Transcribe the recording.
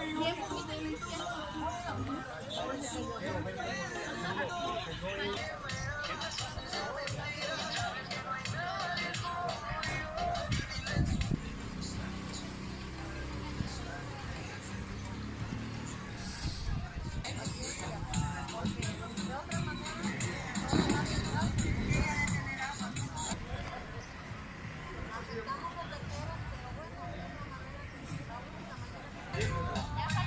Thank you. 两百。